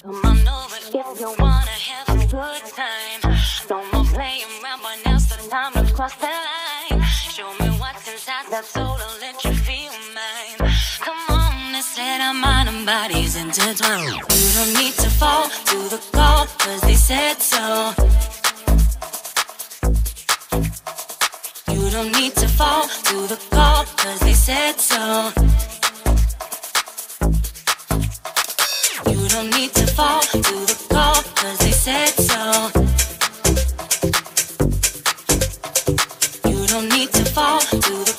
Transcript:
Come on over if you wanna have a good time. No more playing around, but time to cross the line. Show me what's inside that soul, let you feel mine. Come on, our and bodies. You don't need to fall to the they said so. You don't need to fall to the call, cause they said so. You don't need to fall to the